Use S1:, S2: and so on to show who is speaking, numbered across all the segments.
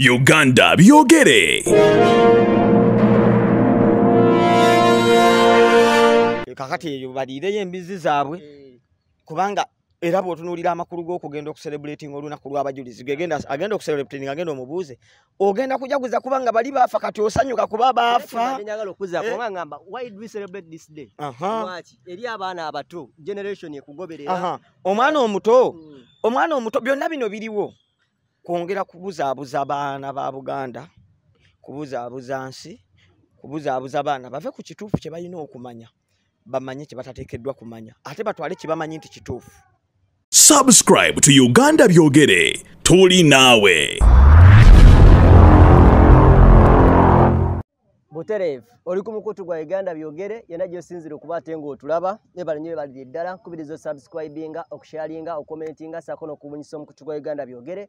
S1: uganda byogere.
S2: Kakati eyo baliireyo embizi zaabwe kubanga era bw'otunuulira amakulu g'okugenda okucelebrating olunaku lw'abajulizi agenda okucelebrating agenda omubuuze ogenda kujaguza kubanga bali baafa kati osanyuka kuba baafa.
S3: Njagala okuza
S2: Eh.
S3: kuba ngamba why do we celebrate this day?
S2: Aha,
S3: lwaki? Eri abaana abato generation ekugoberera
S2: aha. omwana omuto
S3: Mm.
S2: omwana omuto byonna bino biriwo kwongera kubuzaabuza baana ba buganda kubuzaabuza nsi kubuzaabuza baana bave ku kituufu kye balina okumanya bamanye kye batateekeddwa kumanya ate batwale kye bamanyi nti kituufu.
S1: Subscribe to uganda byogere. Tuli naawe.
S3: Butereevu oli ku mukutu gwa uganda byogere yena gyosinzire okuba ate ng'otulaba ebale nyo ebalire ddala nkubiriza osubscribinga okusharinga okomentinga saako n'okubunyisa omukutu gwa uganda byogere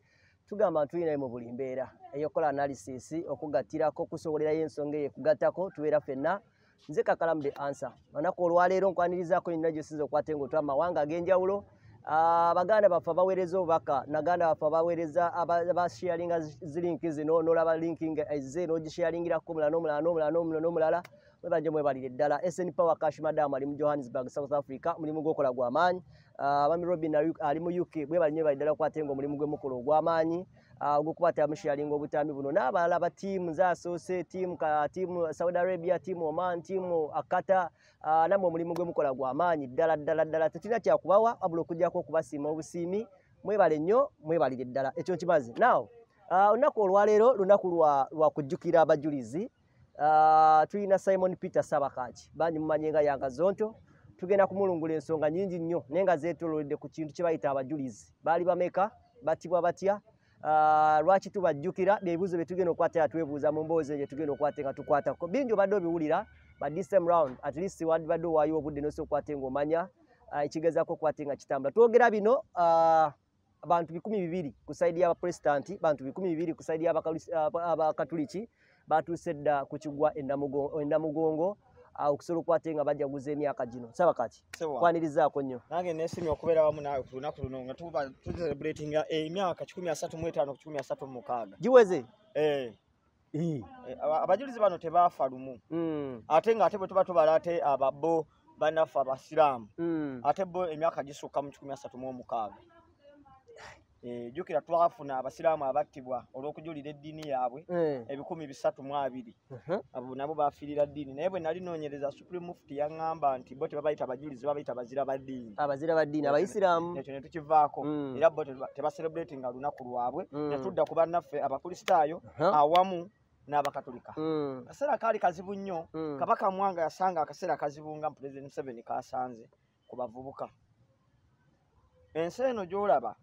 S3: tugamba ntulinayo mu buli mbeera. Eyokola analysis okugattirako okusobolerayo ensonga eyo ekugattako tubeera ffenna. Nze kakalamu the answer. Olunaku olwaleero nkwanirizaako nyina gyosinza okukwate ng'otwa amawanga ag'enjawulo abaganda baffe abaweereza obubaka naganda baffe abaweereza aba- basharinga zilinki zino nolaba linking ezze nogisharingirako omulala n'omulala n'omulala n'omulala n'omulala mwebanje mwebalire ddala. Sn power cash madam ali mu johannesburg south africa mulimu gwokola gwamaanyi abami robin ali- mu uk mwebali nyo bali ddala kukwate nga omulimu gwemukola ogwamaanyi ogwokuba tamusharinga obutambi buno. N'abalala ba tiimu zasoose tiimu ka tiimu saudi arabia tiimu oman tiimu akata Ah, nammwe omulimu gwe mukola gwa maanyi. Ddala ddala ddala tetulina kyakubawa wabula okugyako okubasiima obusiimi. Mwebale nnyo mwebalire ddala. Ekyo nkimaze naw olunaku olwaleero lunaku lwa kujjukira abajulizi Ah, tulina simon peter sabakaki bangi mumanye nga yanga zonto. Tugenda kumulungula ensonga nyingi nnyo naye nga zeetoolodde ku kintu kye bayita abajulizi. Baali bameka batibwa batya Ah, lwaki tubajjukira? Byebibuuzo bye tugenda okukwata nga twebuuza mu mboozi eyo tugenda okukwata nga tukwatako. Bingi obadde obiwulira but this time round at least wandibadde owaayo obudde nosa okukwate ngaomanya ah, ekigezaako okukwate nga kitambula. Twogera bino ah, abantu bikumi bibiri ku saidi y'abapurezidanti bantu bikumi bibiri ku saidi y'Abakalusi- aba- abakatuliki batuuse dda ku kigwa ennamugo- ennamugongo okusobola okukwate nga bajaguza emyaka gino. Sabakati kwanirizaako nnyo.
S2: Nange nesimye okubeera wamu naawe ku lunaku luno nga tuba tucelebratinga emyaka kikumi asatu mu etaano ku kikumi asatu mu mukaaga.
S3: Giweze?
S2: Eh, eh, aba- abajulizi bano tebaafa lumu.
S3: Mm,
S2: ate nga ate bwe tuba tubala ate ababo bannaffe abasiraamu.
S3: Mm.
S2: ate bo emyaka gisukka mu kikumi asatu mu omukaaga Eh, jjukira twafuna abasiraamu abattibwa olw'okujulira eddiini yaabwe
S3: Eh,
S2: ebikumi bisatu mu abiri.
S3: Mhm.
S2: abo nabo bafiirira ddiini. Naye bwe nali noonyereza supreme mufti yaŋŋamba nti bo tebabayita bajulizi babayita bazira ba ddiini.
S3: Abazira baddiini abaisiraamu
S2: ekyo ne tukivaako.
S3: Mm.
S2: era bo teba- tebacelebratinga lunaku lwabwe.
S3: Mm.
S2: ne tudda ku bannaffe abakristaayo
S3: Aha.
S2: awamu n'abakatolika.
S3: Mm,
S2: akaseera kaali kazibu nnyo.
S3: Mm.
S2: kabaka mwanga yasanga akaseera kazibu nga pulezidenti museveni kasanze ku bavubuka. Ensi eno gy'olaba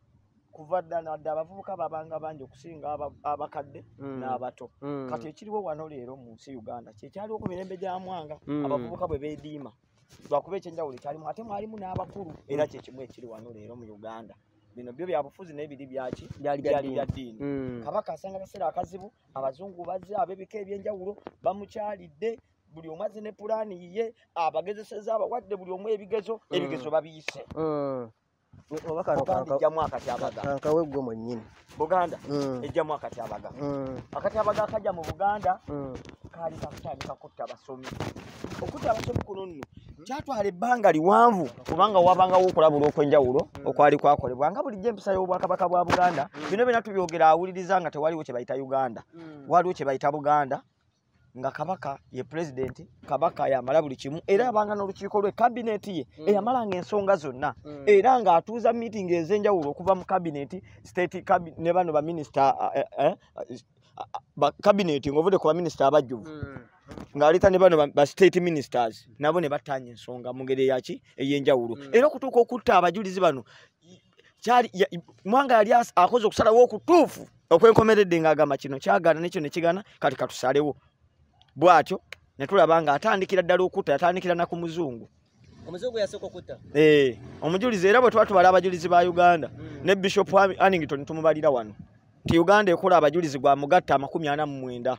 S2: kuva dda nadde abavubuka babanga bangi okusinga aba- abakadde
S3: Mm.
S2: n'abato.
S3: Mm.
S2: kati ekiriwo wano leero mu nsi uganda kyekyaliwo ku mirembe gya mwanga
S3: Mm.
S2: abavubuka bwe beediima. Lwakuba ekyenjawulo ekyalimu ate mwalimu n'abakulu era kyekimu ekiri wano leero mu uganda. Bino byo byabufuzi n'ebiri byaki
S3: Byali bya
S2: ddiini. kabaka asanga akaseera akazibu abazungu bazze ab'ebika ebyenjawulo bamukyalidde buli omu azze ne pulaani yiye abagezeseza abawadde buli omu ebigezo ebigezo babiyise
S3: Mm. oba kano
S2: buganda
S3: kanka-
S2: ejjamu akatyabaga
S3: kankawe gwe mwennyini
S2: buganda
S3: Mm.
S2: ejjamu akatyabaga
S3: Mm.
S2: akatyabaga akajja mu buganda
S3: Mm.
S2: kaali kakutandika kutta abasomi okutta abasomi kuno nno kyatwala ebbanga liwanvu kubanga wabangawo okulabula okw'enjawulo okwali kwakolebwa nga bulijjo empisa y'obwakabaka bwa buganda bino byonna tubyogera awuliriza nga tewaliwo kye bayita uganda waliwo kye bayita buganda nga kabaka ye pulezidenti kabaka yamala buli kimu era abanga n'olukiiko lwe kabineti ye eyamalanga ensonga zonna
S3: Mm.
S2: era ng'atuuza miitingi ez'enjawulo okuva mu kabineti state ne bano baminisita bakabineti ng'ovudde ku baminisita abajjuvu
S3: Mm.
S2: ng'aleeta ne bano ba- state ministers nabo ne battanya ensonga mu ngeri eyaki ey'enjawulo
S3: Mm.
S2: era okutuuka okutta abajulizi bano kyali ya- mwanga yali akoze okusalawo okutuufu okwenkomeredde ng'agamba kino kyagaana nekyo ne kigaana kati katusalewo bw'atyo ne tulaba nga atandikira ddala okutta yatandikira na ku muzungu
S3: omuzungu yasooka okutta
S2: Eh, omujulizi era bwe tuba tubala abajulizi ba uganda
S3: Mm.
S2: ne bishop annington tumubalira wano nti uganda ekola abajulizi gwa mugatta amakumi ana mu mwenda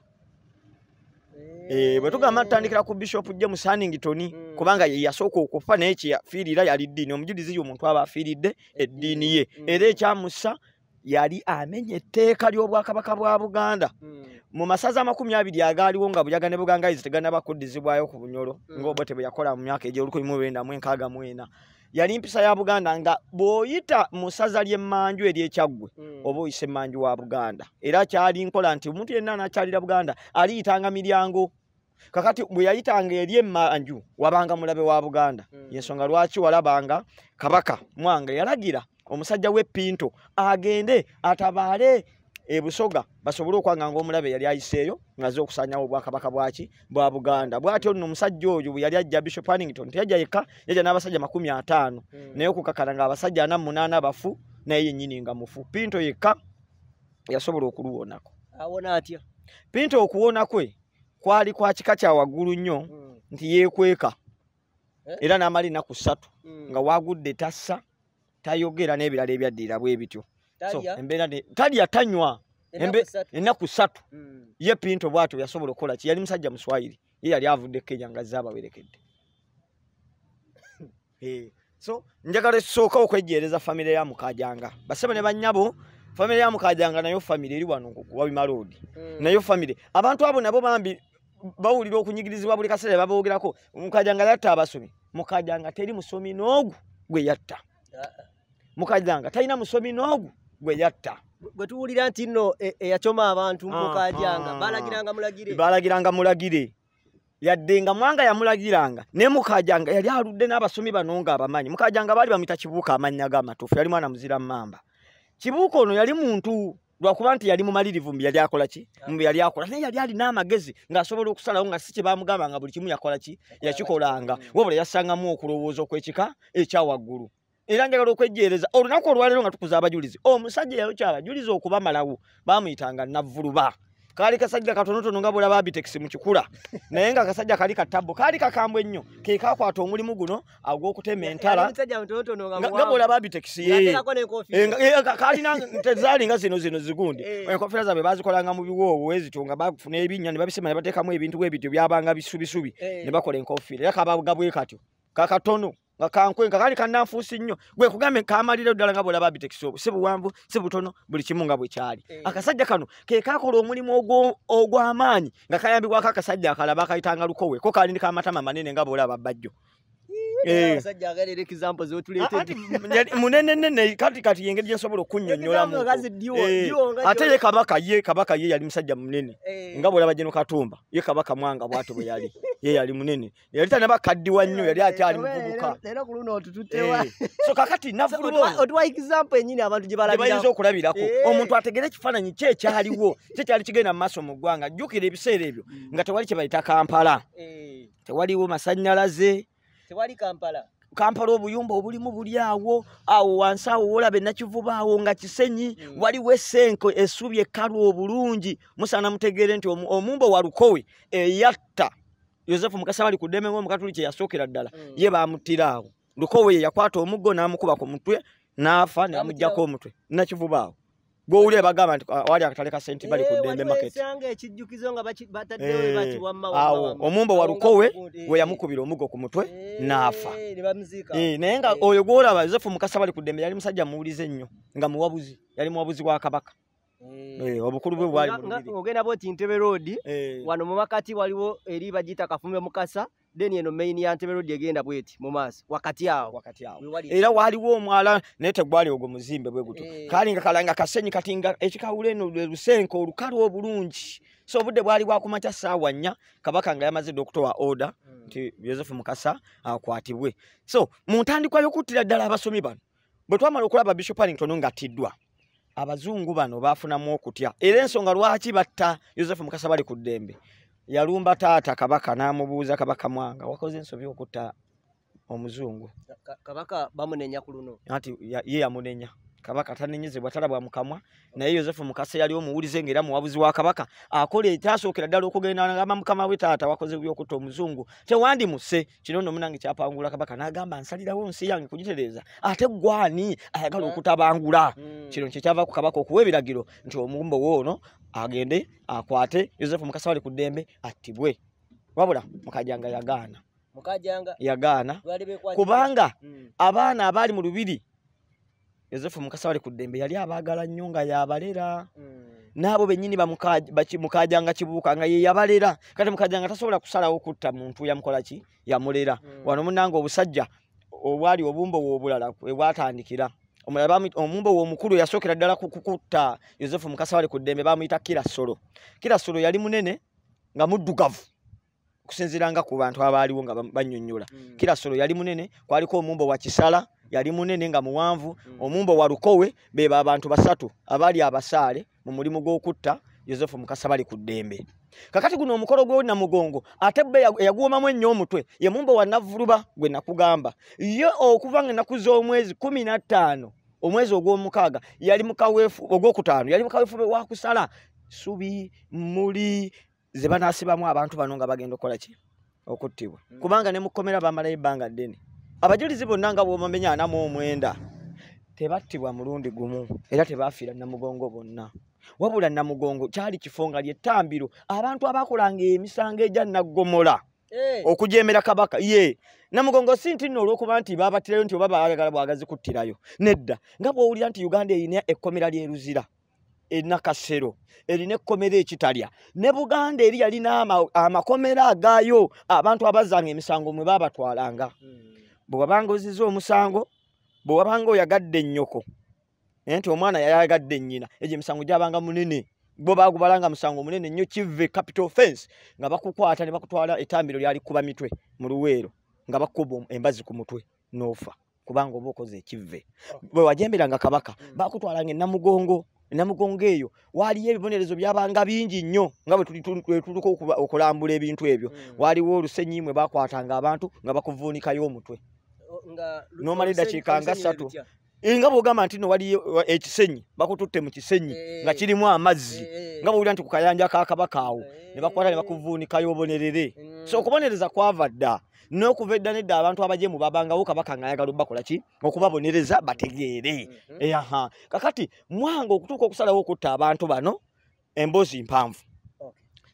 S2: Eh, bwe tugamba tutandikira ku bishop james hannington
S3: Mm.
S2: kubanga ye yasooka okufa naye kyeyafiirira yali ddiini omujulizi ye omuntu aba afiiridde eddiini ye
S3: Mm.
S2: era ekyamussa yali amenya etteeka ly'obwakabaka bwa buganda. Mu masaza amakumi abiri agaaliwo nga buyaga ne bugangaizi teganaba kuddizibwayo ku bunyolo
S3: Mm.
S2: ng'obo tebwe yakola mu myaka egy'olukumi mu lwenda mu enkaaga mu ena. Yali mpisa ya buganda nga bw'oyita mu ssaza ly'emmanju ery'ekyaggwe oba oyise emmanju wa buganda. Era kyali nkola nti omuntu yenna anakyalira buganda aliyitanga miryango. Kakati bwe yayitanga eri emmanju wabanga mulabe wa buganda. Yensonga lwaki walabanga kabaka mwange yalagira omusajja w'eppinto agende atabaale ebusoga basobole okwanga ngaomulabe yali ayiseeyo ngaze okusanyawo obwakabaka bwaki bwa buganda. Bwatyo nno omusajja oyo bwe yali ajja bishop hanington teyajja yekka yajja n'abasajja makumi ataano. Naye okukakana nga abasajja ana munaana bafu naye yennyini nga mufu. Pinto yekka yasobola okuluwonako
S3: awona atya?
S2: Pinto okuwona kwe kwali kwa kika kya waggulu nnyo nti yeekweka.
S3: Eh?
S2: era n'amala ennaku ssatu nga wagudde tassa tayogera n'ebirala ebyaddirira bwe bityo. So
S3: talya
S2: tanywa
S3: ennaku ssatu.
S2: ennaku ssatu.
S3: Mm.
S2: ye pinto bwatyo yasobola okukola ki? Yali musajja muswayiri. Ye yali avudde kenya nga azze abawerekedde Eh, so njagala esooka okwejjeereza famire ya mukajanga. Basebe ne bannyabo famire ya mukajanga nayo famire eri wano ku wabimaloodi
S3: Mm.
S2: nayo famire abantu abo nabo bambi bawulira okunyigirizibwa buli kaseera baboogerako. Mukajanga yatta abasomi mukajanga teri musomi n'ogu gwe yatta
S3: Ah.
S2: mukajanga talina musomi n'ogu gwe yatta.
S3: Bwe tuwulira nti nno e- eyacoma abantu mukajanga
S2: ah.
S3: balagiranga mulagire.
S2: Balagiranga mulagire. Yadde nga mwanga yamulagiranga ne mukajanga yali aludde n'abasomi bano nga abamanyi mukajanga baali bamuyita kibuuka amannya g'amatuufu yali mwana muzira mamba kibuuka ono yali muntu lwakuba nti yali mumalirivu mbu yali akola ki? Mbu yali akola. Naye yali alina amagezi ng'asobola okusalawo nga si kye bamugamba nga buli kimu yakola ki? Yakikolanga. Wabula yassangamu okulowooza okwekika ekyawaggulu era njagala okwejjeereza olunaku olwaleero nga tukuza abajulizi omusajja yayokya abajulizi okubamalawo baamuyitanga navvuluba kaali kasajja katonotono nga bwolaba abitekisi mu kikula naye nga akasajja kali katabbo kaali kakambwe ennyo ke kakwata omulimu guno agw'okutema entala.
S3: nga
S2: nga nga bwolaba abitekisi
S3: Yateekako n'enkofiira.
S2: kalina tezaalinga zino zino zigundi.
S3: Eh.
S2: enkofiira zaabwe bazikolanga mu biwoowo ezito nga bafuna ebinnya ne babisema ne bateekamu ebintu bwebityo byabanga bisubisubi
S3: Eh.
S2: ne bakola enkofiira. Era kabaga bwe katyo kakatono nga kankwenka kaali kannanfuusi nnyo gwe kugambe kamalira ddala nga bwolaba bitekisi obwo si buwanvu si butono buli kimu nga bwe kyali
S3: Eh.
S2: akasajja kano ke kakola omulimu ogw'amaanyi nga kayambibwako akasajja akalaba akayitanga lukowe ko kaali ni kamatama manene nga bwolaba bajjo.
S3: Abasajja agalera example
S2: Ati
S3: zotuleetedde
S2: yali munenenene kati kati yengeri gyensobola okunnyonnyolamu
S3: nga
S2: ate ye kabaka ye kabaka ye yali musajja munene.
S3: Eh.
S2: nga bwolaba geno katumba ye kabaka mwanga bwatyo bwe yali. Ye yali munene. Yali tanabakaddiwa nnyo yali akyali muvubuka
S3: leero ku luno otututewa
S2: Eh. so kakati navulubo
S3: otuwa example enyini abantu gye
S2: gye bayinza
S3: balabira
S2: okulabirako.
S3: Eh.
S2: omuntu ategere ekifaananyi kye ekyaliwo kye kyali kigenda mu maaso mu ggwanga jjukira ebiseera ebyo nga tewali kye bayita kampala.
S3: Eh,
S2: tewaliwo masannyalaze
S3: tewali kampala.
S2: Kampala obuyumba obulimu buli awo. Awo wansi awo wolaba enakivuba awo nga kisenyi.
S3: Mm.
S2: waliwo essenko essubi ekkalu obulungi. Musaana mutegeere nti omu- omumbo wa lukowe eyatta. Yosefu mukasa bali ku ddembe ng'omukatuli kye yasookera ddala.
S3: Mm.
S2: ye bamuttira awo. Lukowe ye yakwata omuggo n'amukuba ku mutwe n'afa n'amugyako omutwe. Nakivuba awo gwowulire bagamba nti "Ah, wali akatale ka sente bali ku
S3: Eh,
S2: ddembe
S3: waliwo
S2: market.
S3: ensanga ekijjukizo nga baki- bataddewo
S2: Eh,
S3: bakiwamma
S2: awo omumbo wa lukowe we yamukubira omuggo ku mutwe n'afa.
S3: ne bamuziika.
S2: Eh, naye nga
S3: Eh.
S2: oyo gwolaba yosefu mukasa bali ku ddembe yali musajja muwulize nnyo nga muwabuzi yali muwabuzi wa kabaka. Eh, obukulu bwe bwali
S3: ng'ogenda bwoti ntebe road
S2: Eh,
S3: wano mu makati waliwo eri bagiyita kafumbe mukasa then eno main ya ntebe road egenda bweti mu maaso wakati awo.
S2: Wakati awo. Era waaliwo omwala naye tegwali ogwo muzimbe bwe gutyo
S3: Eh.
S2: kaali nga kalanga kasenyi kati nga ekikawulo eno lwe lusenko olukalu obulungi. So obudde bwali bwakumakya ssaawa nnya kabaka nga yamaze dde okutowa oda
S3: Mm.
S2: nti yosefu mukasa akwatibwe. So mu ntandikwa y'okuttira ddala abasomi bano bwe twamala okulaba bishop harrington ng'attiddwa abazungu bano baafunamu okutya. Era ensonga lwaki batta yosefu mukasa bali ku ddembe yalumba taata kabaka n'amubuuza kabaka mwanga wakoze ensobi okutta omuzungu?
S3: Ka- kabaka bamunenya ku luno.
S2: Anti ya- ye yamunenya kabaka tanenyezebwa talabwa mukamwa naye yosefu mukasa yali omuwulize ngaera muwabuzi wa kabaka akola ekyasookera ddala okugenda nagamba mukama we taata wakoze byokutta omuzungu. Tewandimuse kino nno munange kyapangula kabaka n'agamba nsalirawo nsi yange kugitereeza. Ate gwani ayagala okutabangula? Kino kyekyava ku kabaka okuwa ebiragiro nti omumbo woono agende akwate. Yosefu mukasa wali ku ddembe attibwe. Wabula mukajanga yagaana.
S3: Mukajanga
S2: yagaana. kubanga
S3: Mm.
S2: abaana abaali mu lubiri yosefu mukasa bali ku ddembe yali abaagala nnyo nga yabalera. N'abo bennyini mukajanga kibuuka nga ye yabalera. Kati mukajanga tasobola kusalawo kutta muntu yamukola ki? Yamulera. Wano munanga obusajja obwali obumbo obulala ebwatandikira Omulala bamu- omumbo we omukulu yasookera ddala ku kukutta yosefu mukasa bali ku ddembe bamuyita kirasolo. Kirasolo yali munene nga muddugavu okusinziiranga ku bantu abaaliwo nga bam- bannyonnyola kirasolo yali munene kwaliko omumbo wa kisala yali munene nga muwanvu. Omumbo wa lukowe bebo abantu basatu abaali abasaale mu mulimu gw'okutta yosefu mukasa bali ku ddembe. Kakati guno omukolo gw'onamugongo ate bbe yagu- eyaguwomamu ennyo omutwe ye mumbo wa navuluba gwe nakugamba. Ye okuva nga ennaku z'omwezi kumi na ttaano omwezi ogw'omukaaga yali mukaweefu ogwokutaano yali mukaweefube wa kusala. Subi muli ze banaasibamu abantu bano nga bagenda okukola ki? Okuttibwa. Kubanga ne mukomera bamalayo ebbanga ddene. Abajulizi bonna nga bwomamenya ana mu omwenda tebattibwa mulundi gumu era tebaafiira namugongo bonna. Wabula namugongo kyali kifo nga lyettambiro abantu abakolanga emisango egya naggomola okujeemera kabaka. Ye namugongo si nti nno olwokuba nti babattirayo nti oba baagala bwagazi kuttirayo nedda nga bw'owulira nti uganda erina ekkomera lyeruzira erina kasero erina ekkomera ekitalya. Ne buganda eri yalina ama- amakomera agaayo abantu abazanga emisango mwe baabatwalanga. Bwe wabanga oziza omusango bwe wabanga oyagadde ennyoko nti omwana yayagadde ennyina egyo emisango gyabanga munene. Bo bagubalanga musango munene nnyo kive capital offense nga bakukwata ne bakutwala ettambiro lyalikuba mitwe mu luweero nga bakuba embazi ku mutwe n'ofa. Kubanga oba okoze ekivve bwe wajemberanga kabaka bakutwalanga enamugongo enamugongo eyo waaliyo ebibonerezo byabanga bingi nnyo nga bwe tuli tu- bwe tuliko okuba- okulambula ebintu ebyo. Waaliwo olusenyi mwe bakwatanga abantu nga bakuvuunikayo omutwe. N'omala eddakiika nga ssatu. Eh, nga bwogamba nti no waliyo wa- ekisenyi bakututte mu kisenyi nga kirimu amazzi nga bwowulira nti ku kayanja ka kabaka awo ne bakwata ne bakuvuunikayo obonerere. So okubonereza kwava dda n'okuva edda nedda abantu abajemu babangawo kabaka ng'ayagala obakola ki? Okubabonereza bategeere. Eh, aha kakati mwanga okutuuka okusalawo okutta abantu bano emboozi mpanvu.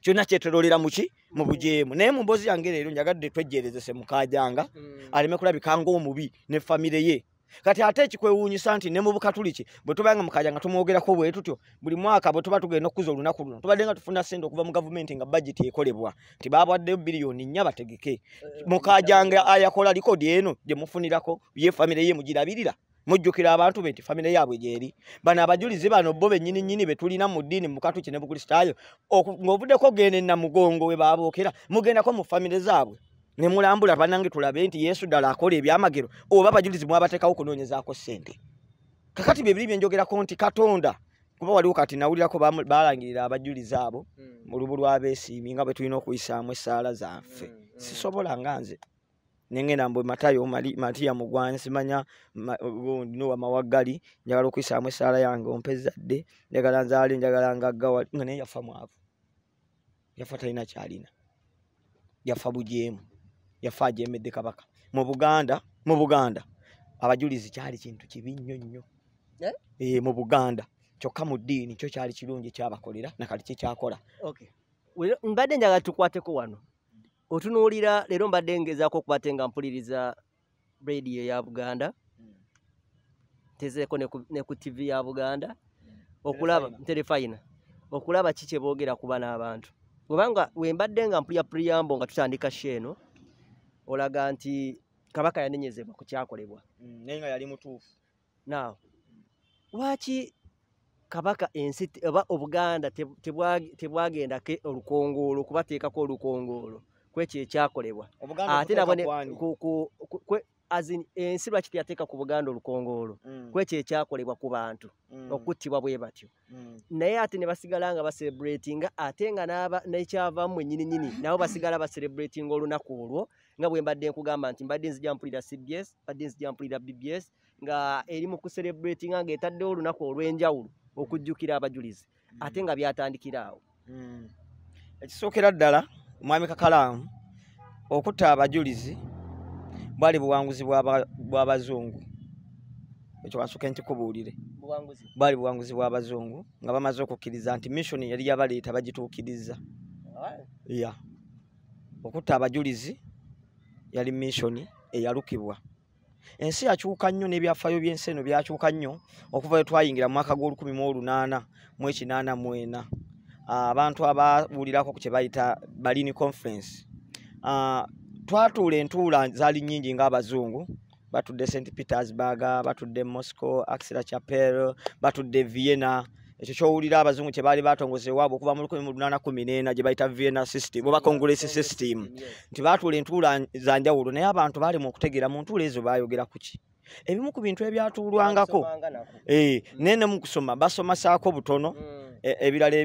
S2: Kyonna kyetololera muki mu bujeemu. Naye mu mboozi yange leero njagadde twejjeerezese mukajanga aleme kulabika ng'omubi ne famire ye kati ate ekikwewuunyisa nti ne mu bukatuliki bwe tubanga mukaja nga tumwogerako bwe tutyo buli mwaka bwe tuba tugenda okukuza olunaku luno tubadde nga tufuna ssente okuva mu gavumenti nga bagiti ekolebwa nti baabwaddeyo biliyoni nnya bategeke. Mukajanga ayakola likodi eno gye mufunirako ye famire ye mugirabirira mujjukira abantu be nti famire yaabwe gyeri bano abajulizi bano bo bennyini nnyini be tulina mu ddiini mu katuki ne bukristaayo ng'ovuddeko genda enamugongo we baabookera mugendako mu famire zaabwe ne mulambula banange tulabe nti yesu ddala akola ebyamagero oba abajulizi mwabateekawo kunoonyezaako ssente. Kakati bye biri byenjogerako nti katonda kuba waliwo kati nawulirako balangirira abajulizi abo mu lubu lw'abeesiimi nga bwe tulina okuyisaamu essaala zaffe. Sisobola nga nze nengenda mbwe matayo matiya mugwanyi simanya ma- gundi nowa mawaggali njagala okuyisaamu essaala yange ompezadde njagala nzaale njagala ngaggawa nga naye yafa mwavu. Yafa talina kyalina. Yafa bujeemu yafa ajemedde kabaka. Mu buganda mu buganda abajulizi kyali kintu kibi nnyo nnyo.
S3: Eh?
S2: Eh, mu buganda kyokka mu ddiini kyo kyali kirungi kyabakolera nakati kyekyakola
S3: mbadde njagala tukwateko wano. Otunuulira leero mbadde ngezaako okubate nga mpuliriza radio ya buganda. Tezeeko ne ku- ku tv ya buganda. Okulaba
S2: Terefayina.
S3: okulaba ki kye boogera kuba n'abantu kubanga we mbadde nga mpulya priyambo nga tutandika sheeno olaga nti kabaka yanenyezebwa ku kyakolebwa.
S2: Naye nga yali mutuufu.
S3: Naawe lwaki kabaka ensi oba obuganda teb- tebwa- tebwagendako olukongoolo kubateekako olukongoolo? Kwekyo ekyakolebwa ate nabo ne-
S2: okuteeka kwani.
S3: ku- ku- ku- kwe- as in, ensi lwaki teyateeka ku buganda olukongoolo?
S2: Mm,
S3: kwekyo ekyakolebwa ku bantu
S2: mm,
S3: okuttibwa bwe batyo.
S2: Mm.
S3: naye ate ne basigala nga baserebulatinga ate nga nekyavamu ennyininyini nabo basigala baserebulatinga olunaku olwo nga bwe mbadde nkugamba nti mbadde nzija mpulira cbs mbadde nzija mpulira bbs nga eri mu kuserebulatinga ng'etaddewo olunaku olw'enjawulo okujjukira abajulizi ate nga byatandikira awo.
S2: Mm. ekisookera ddala mwami kakalaamu okutta abajulizi bwali buwanguzi bw'aba- bw'abazungu ekyo kasooke nkikubuulire.
S3: Buwanguzi.
S2: Bwali buwanguzi bw'abazungu nga bamaze okukkiriza nti missioni yali yabaleeta bagituukiriza. Ya. Okutta abajulizi yali missioni eyalukibwa ensi yakyuka nnyo n'ebyafaayo by'ensi eno byakyuka nnyo okuva we twayingira mu mwaka gw'olukumi mu olunaana mu ekinaana mu ena. Ah, abantu ababuulirako ku kye bayita balini conference. Ah, twatuula entuula zaali nnyingi ng'abazungu batudde st petersburg batudde moscow axila chapel batudde vienna ekyo kyowulira abazungu kye baali batongoza ewaabwe okuva mu 1814 gye bayita vienna system oba congress system. Nti baatuula entuula za njawulo naye abantu baalimu okutegeera mu ntuula ezo baayogera ku ki? Ebimu ku bintu ebyatuulwangako. Eh, naye ne mu kusoma basomasaako butono e- ebirala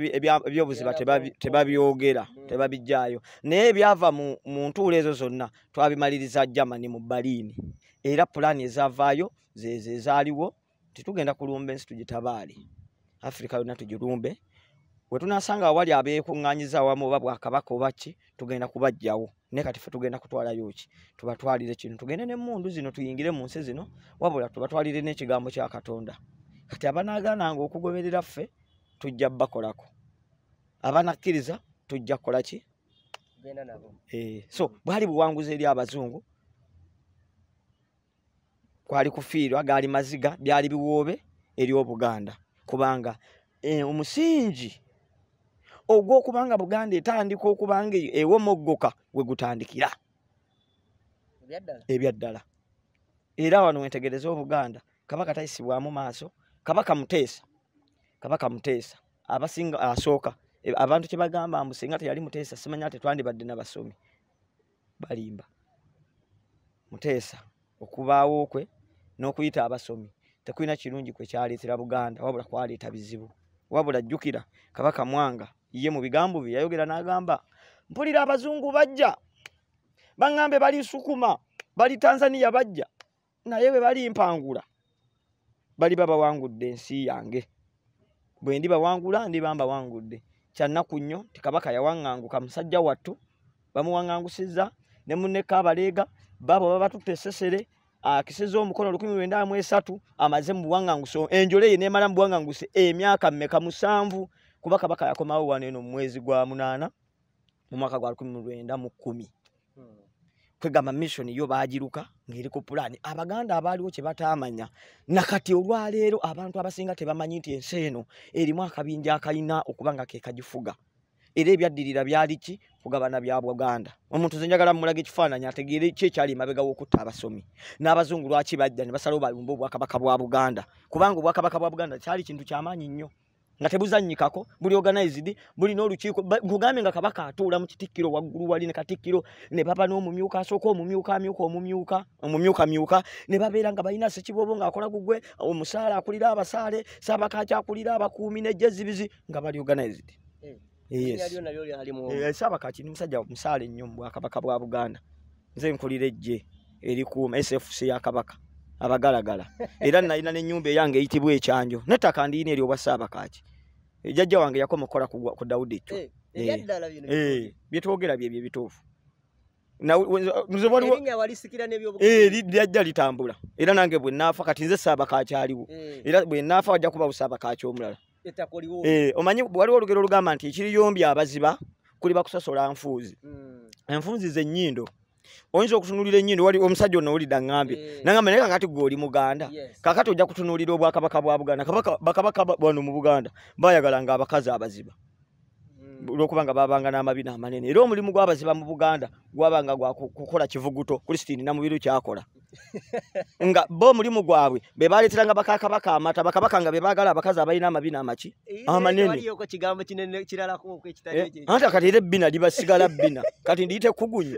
S2: ebyobuziba tebabyogera tebabijjaayo. Naye ebyava mu ntuula ezo zonna twabimaliriza germany mu berlin. Era pulaani ezaavaayo zezo ezaaliwo titugenda kulumba ensi tugitabaale afirika yonna tugirumbe we tunasanga awali abeekuŋŋaanyiza awamu oba bwakabaka oba ki tugenda kubajjawo naye kati ffe tugenda kutwalayo ki? Tubatwalire kino. Tugende n'emmundu zino tuyingire mu nsi zino wabula tubatwalire n'ekigambo kya katonda. Kati abanaagaananga okugoberera ffe tujja bakolako abanakkiriza tujja kukola ki? Eh, so bwali buwanguzi eri abazungu kwali kufiirwa gaali maziga byali biwoobe eri obuganda kubanga eh, omusingi ogw'okubanga buganda etandika okubanga ewomoggoka we gutandikira. Ebyaddala? Era wano wentegereza obuganda kabaka tayisibwamu maaso kabaka muteesa kabaka muteesa abasinga asooka e- abantu kye bagamba mbu singa teyali muteesa simanya ate twandibadde nabasomi balimba. Muteesa okubaawo kwe n'okuyita abasomi tekulina kirungi kwe kyaleetera buganda wabula kwaleeta bizibu. Wabula jjukira kabaka mwanga ye mu bigambo bye yayogera n'agamba mpulira abazungu bajja baŋŋambe bali sukuma bali tanzania bajja naye bwe balimpangula baliba bawangudde ensi yange. Bwe ndibawangula ndiba mbawangudde. Kyannaku nnyo ti kabaka yawaŋŋanguka musajja wattu bamuwaŋŋangusizza ne munneka abaleega baabo baba batutte esesere akiseza omukono lukumi lwenda mu esatu amaze mu buwaŋŋanguso enjole ye neemala mu buwaŋŋanguse emyaka mmeka musanvu kuba kabaka yakomawo wano eno mu mwezi gwa munaana mu mwaka gwa lukumi lwenda mu kkumi. Kwegamba mission yo bagiruka ng'eri ku pulaani. Abaganda abaaliwo kye bataamanya nakati olwaleero abantu abasinga tebamanyi nti ensi eno erimu akabinja akalina okuba nga ke kagifuga era ebyaddirira byali ki kugabana bya buganda. Omuntu ze njagala mulaga ekifaananyi ategeere ki ekyali emabega w'okutta abasomi? N'abazungu lwaki bajja ne basalawo balumba obwakabaka bwa buganda? Kubanga obwakabaka bwa buganda kyali kintu kyamaanyi nnyo. Nga tebuzannyikako buli organized bulina olukiiko ba- nkugambye nga kabaka atuula mu kitikkiro waggulu wali ne katikkiro ne baba n'omumyuka asooka omumyuka amyuka omumyuka omumyukamyuka ne babeera nga balina sekibobo ng'akola gugwe omusaala akulira abasaale saabakaaki akulira abakuumi nejjezibizi nga bali organized
S3: Eh,
S2: yes Eh, saabakaaki ni musajja musaale nnyo mu bwakabaka bwa buganda. Nze nkulira ejje erikuuma sfc ya kabaka abagalagala. Era nalina n'ennyumba eyange eyitibwa ekyanjo. Nettaka ndiina eri obwa saabakaaki jjajja wange yakoma okukola ku dawudi ekyo. Eh, byetwogera byebyo ebituufu Na- we- nze waliwo
S3: erinnya walisikira
S2: Eh,
S3: n'ebyobufuzi
S2: li- lyajja litambula. Era nange bwe naafa kati nze saabakaaki aliwo.
S3: Eh,
S2: era bwe naafa wajja kubawo saabakaaki omulala.
S3: ettaka oliwo
S2: Eh, omanyi waliwo olugero olugamba nti ekiriyombya abaziba kuli bakusosola nfuuzi.
S3: Mm,
S2: enfunzi zennyindo oyinza okutunuulira ennyindo wali omusajja ono owulidde aŋŋambye.
S3: Eh.
S2: nagamba naye kakati gwe oli muganda
S3: yes.
S2: kakati ojja kutunuulira obwakabaka bwa buganda. Kabaka- bakabaka ba- bano mu buganda bayagalanga abakazi abaziba.
S3: Mm,
S2: olwokubanga babanga n'amabina amanene era omulimu gw'abaziba mu buganda gwabanga gwa ku- kukola kivuguto. Christine namubiru kyakola nga bo omulimu gwabwe be baleeteranga bakakabaka amata bakabaka nga be baagala abakazi abalina amabina amaki?
S3: Eh,
S2: amanene. Eh, kati era ebbina libasigala bbina kati ndiyite kugunyi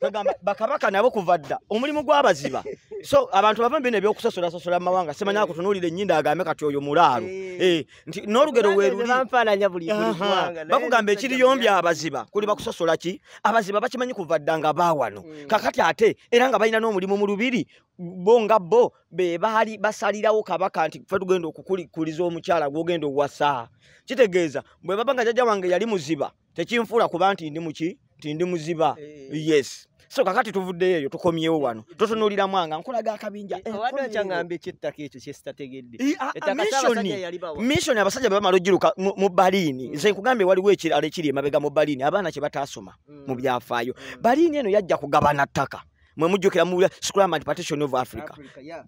S2: kagamba bakabaka nabo kuva dda omulimu gw'abaziba. So abantu bava mbina ebyokusasolasasola mumawanga simanya kutunuulira ennyinda agambe kati oyo mulaalo
S3: Eh.
S2: Eh, nti n'olugero
S3: Kubanga
S2: weeruli
S3: nze bamfaananya buli buli
S2: Aha,
S3: ggwanga, naye
S2: bakugamba
S3: nze
S2: ekiriyombya abaziba kuli bakusosola ki? Abaziba bakimanyi kuva dda nga baawano.
S3: Mm.
S2: kakati ate era nga balina n'omulimu mu lubiri bo nga bo be baali basalirawo kabaka nti fe tugenda okukuliza omukyala gwogenda owasa kitegeeza bwe baba nga jjajja wange yali muziba tekinfuula kuba nti ndi muki nti ndi muziba.
S3: Eh.
S2: yes. So kakati tuvuddeyo eyo tukomyewo wano. Totunuulira mwanga nkulaga akabinja. Eh, ah, ah,
S3: ettaka
S2: mission.
S3: ssaabasajja yali bawa.
S2: Mission abasajja bamala ogiruka mu baliini.
S3: Mm.
S2: nze nkugambye waliwo ekirala ekiri emabega mu baliini. Abaana kye bataasoma mu byafaayo.
S3: Mm.
S2: baliini eno yajja kugabana ttaka mwe mujjukira mu scrum and partition of africa.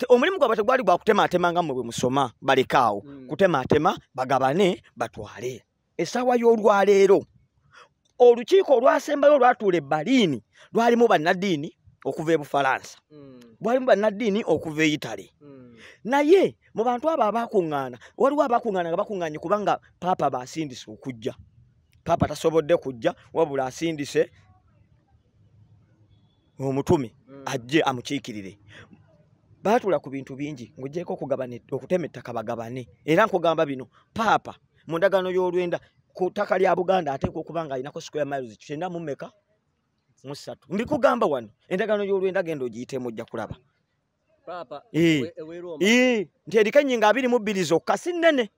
S2: Omulimu gwabwe tegwali gwa kutemaatema nga mwe bwe musoma balekaawo
S3: Mm.
S2: kutemaatema bagabane batwale. Essaawa y'olwaleero olukiiko olwasembayo olwatuula ebbaliini lwalimu bannaddiini okuva e bufalansa.
S3: Mm,
S2: lwalimu bannaddiini okuva e itale
S3: mm,
S2: naye mu bantu abo abakuŋŋaana waliwo abakuŋŋaana nga bakuŋŋaanye kubanga paapa baasindise okujja. Paapa tasobodde kujja wabula asindise omutume
S3: mm.
S2: ajje amukiikirire. Baatula ku bintu bingi ng'ogyeko et- okutema ettaka bagabane. Era nkugamba bino paapa mu ndagaano y'olwenda ku ttaka lya buganda ateekwa okuba nga alinako square miles kyenda mu mmeka mu ssatu. Mbikugamba wano endagaano y'olwenda genda ogiyitemu ojja kulaba.
S3: Papa,
S2: Eh. Ii, nti eriko ennyinga abiri mu bbiri zokka si nnene.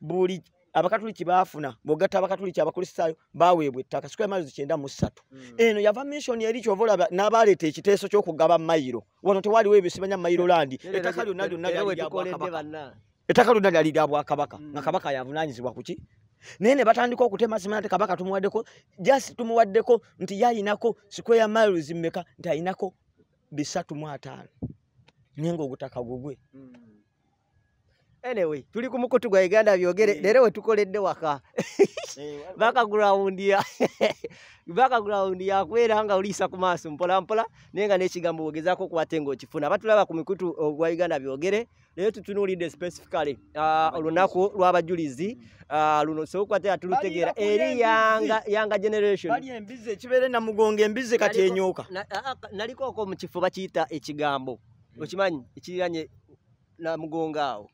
S2: Buli abakatuliki baafuna bw'ogatta abakatuliki abakristaayo baaweebwa ettaka square miles kyenda mu ssatu.
S3: Mm.
S2: eno yava missioni eri kyova olaba n'abaleeta ekiteeso ky'okugaba mayiro. Wano tewaliwo ebisibanya mayiro landi ettaka lyonna lyonna ettaka lyonna lyali lya bwakabaka.
S3: Mm.
S2: nga kabaka yavunaanyizibwa ku ki? Naye ne batandika okutema simana nti kabaka tumuwaddeko jasi tumuwaddeko nti ye ayinako square miles mmeka? Nti ayinako bisatu mu ataano. Naye ng'ogutaka gugwe.
S3: Anyway tuli ku mukutu gwa uganda byogere
S2: Mm.
S3: leero we tukoledde waka. Background ya background yakwera nga oliisa ku maaso mpola mpola naye nga n'ekigambo wogezaako okwate ng'okifuna. Batulaba ku mikutu ogwa uganda byogere leero tutunuulidde specifically ah, olunaku lw'abajulizi. Ah, luno sokukwate atulutegeera
S2: Baliira
S3: eri yanga generation.
S2: Bali embizi ekibeera e namugongo embizi kati enyooka
S3: Na- ah, nalikooko mu kifo bakiyita ekigambo. Okimanyi? Ekiranye namugongo awo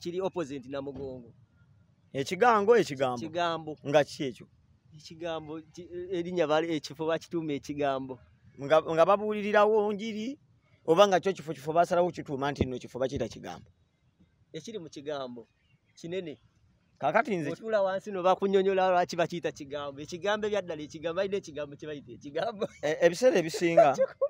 S3: kiri opposite namugongo.
S2: Ekigango ekigambo.
S3: Kigambo
S2: nga ki ekyo?
S3: Ekigambo ki- erinnya ekifo bakituuma ekigambo.
S2: Nga babuulirirawo njiri oba nga kyo kifo kifo basalawo kituuma nti nno kifo bakiyita kigambo.
S3: Ekiri mu kigambo kinene.
S2: Kakati nze
S3: otula wansi no bakunyonyola lwaki bakiyita kigambo. Ekigambo ebyaddala ekigambo balina ekigambo kye bayita ekigambo.
S2: E- ebiseera ebisinga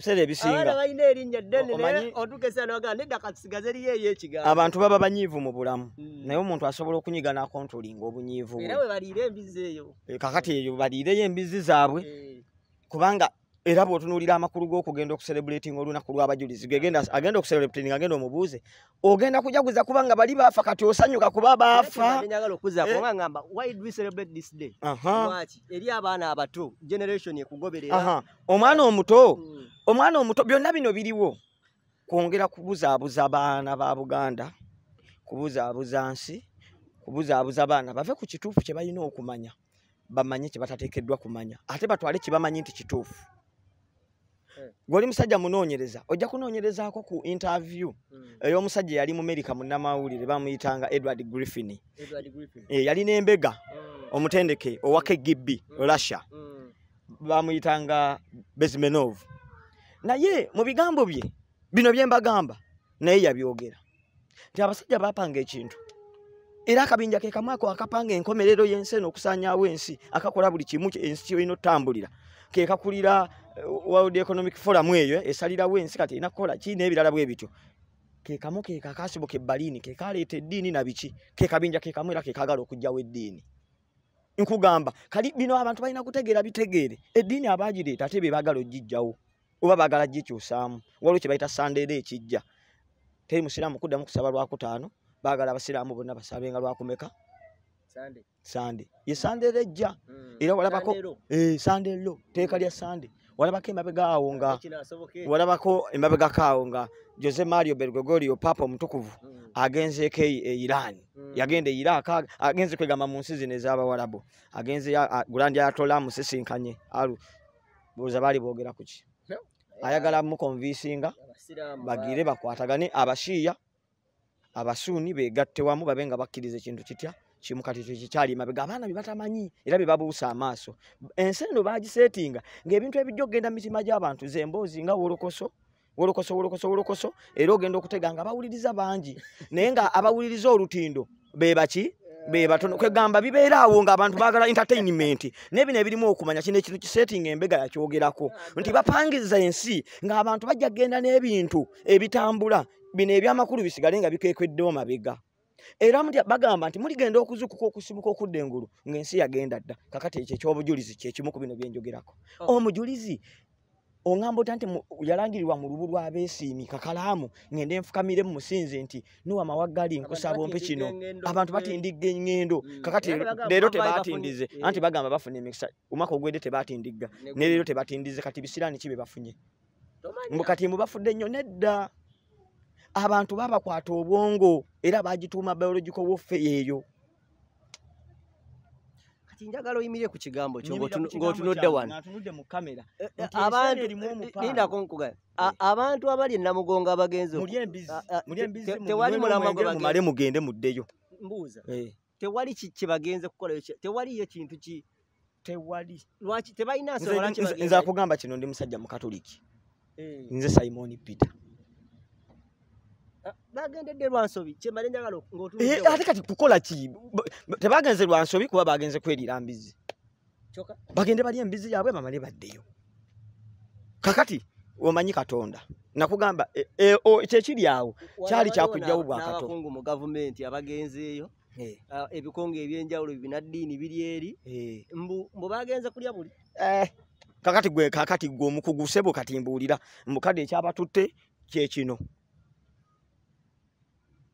S2: ebiseera ebisinga.
S3: Balina erinnya ddene naye otukesa nogaa nedda katusigaze eriyo eyo ekigambo.
S2: Abantu baba banyiivu mu bulamu.
S3: Mm.
S2: naye omuntu asobola okunyiga n'akontolinga obunyiivu
S3: era we baliira embizi eyo.
S2: Kakati eyo baliireyo embizi zaabwe.
S3: Eh,
S2: kubanga era bw'otunuulira amakulu g'okugenda okucelebrating olunaku lw'abajulizi agenda okucelebrating agenda omubuuze ogenda kujaguza kubanga bali baafa kati osanyuka kuba baafa. Eh. omwana omuto
S3: Mm.
S2: omwana omuto byonna bino biriwo. Kwongera kubuzaabuza baana ba buganda kubuzaabuza nsi kubuzaabuza baana bave ku kituufu kye balina okumanya bamanye kye batateekeddwa kumanya. Ate batwale kye bamanyi nti kituufu. Gw'oli musajja munoonyereza ojja kunoonyerezaako ku interview
S3: Mm.
S2: ey'omusajja eyali mu amerika munnamawulire bamuyitanga edward griffin
S3: Edward Griffin.
S2: Eh, yalina embega
S3: Mm.
S2: omutendeke owa kgb
S3: Mm.
S2: russia
S3: Mm.
S2: bamuyitanga bezmenov naye mu bigambo bye bino bye mbagamba naye yabyogera nti abasajja bapanga ekintu era akabinja ke kamu ako akapanga enkomerero y'ensi eno okusaanyaawo ensi akakola buli kimu ensi kyolina otambulira ke kakulira eh, world economic forum eyo eh, esalirawo ensi kati erina kukola ki n'ebirala bwe bityo. Ke kamu ke kakasibuka ebbaliini ke kaleeta eddiini na biki? Ke kabinja ke kamu era ke kagala okugjawo eddiini? Nkugamba kali bino abantu balina kutegeera bitegeere. Eddiini abaagireeta ate be baagala ogijjawo oba baagala gikyusaamu. Waliwo kye bayita sandeera ekijja teri musiraamu kuddamu kusaba lwakutaano baagala abasiraamu bonna basabenga lwakumeka sande ye sandeera ejja
S3: Mm.
S2: Era walabako-. Eh, sande lo teeka lya sande walabako emabega awo nga walabako emabegako awo nga jose mario bergogorio papa omutukuvu
S3: Mm.
S2: agenzeeko e e iran.
S3: Mm.
S2: yagenda e iraq ag- agenze kwegamba mu nsi zino ez'abawalabu agenze gulandi atola amusisinkanye alu buuza baali boogera ku ki ayagala mukonvisinga.
S3: Abasiraamu
S2: bagire bakwatagane. Abashiya abasuuni begatte wamu babe nga bakkiriza ekintu kitya kimu kati ekyo kikyali emabega abaana bye batamanyi era bye babuusa amaaso. Ensi eno bagiseetinga ng'ebintu ebijja okugenda mu mitima gy'abantu ze emboozi nga wolokoso wolokoso wolokoso wolokoso era ogenda okutega nga bawuliriza bangi. Naye nga abawuliriza olutindo be baki? Be batono kwegamba bibeera awo ng'abantu baagala entertainment. Naye bino ebirimu okumanya kino ekintu kiseetinga embega yakyogerako nti bapangiza ensi ng'abantu bajja kgenda n'ebintu ebitambula bino ebyamakulu bisigale nga bikekweddewo mabega era mutya bagamba nti muligenda okuzukuka okusibuka okudda engulu ng'ensi yagenda dda. Kakati ekyo ekyobujulizi kyekimu ku bino byenjogerako
S3: Oh.
S2: omujulizi oŋŋamba otya nti yalangirirwa mu lubu lw'abeesiimi kakalaamu ŋŋende nfukamire mu musinzi nti nuwa mawaggali nkusaba ompe kino abantu batindigga eŋŋendo
S3: Mm.
S2: kakati leero tebatindize anti bagamba bafuna emikisa omwaka ogwedde tebatindigga.
S3: Ne
S2: ne leero tebatindize kati bisiraani ki bye bafunye. Kati mbu bafudde nnyo nedda abantu baabakwata obwongo era bagituuma biological warfare eyo.
S3: Kati njagala oyimirire ku kigambo kyo ng'otunudde wano.
S2: ng'atunudde mu kamera.
S3: Eh, eh,
S2: omupaalo.
S3: lindako nkugaya abantu abali e namugongo abagenzi tewali mulamba gwe
S2: mumale mugende muddeyo.
S3: Mbuuza.
S2: Eh,
S3: tewali kyebagenze kukola tewaliyo kintu ki?
S2: Tewali.
S3: Lwaki tebalina
S2: Nze- akugamba kino ndi musajja mukatoliki nze simoni peter
S3: bagendedde lwansobi kyemale njagala
S2: Eh,
S3: ng'otunudde
S2: ate kati kukola ki tebagenze lwa nsobi kuba bagenze kweriira mbizi bagende bali embizi yaabwe bamale baddeyo. Kakati omanyi katonda. Nakugamba e- e- kyekiri awo? Kyali kyakugjawo bwa kato
S3: n'abakungu mu gavumenti abagenzeeyo
S2: Eh,
S3: ah, ebikonge ebyenjawulo binaddiini biri eri.
S2: Eh.
S3: mbu bagenze kulya buli.
S2: Eh, kakati gwe kakati gwe omukugu sebo kati mbuulira. Mukadde ekyabatutte kyekino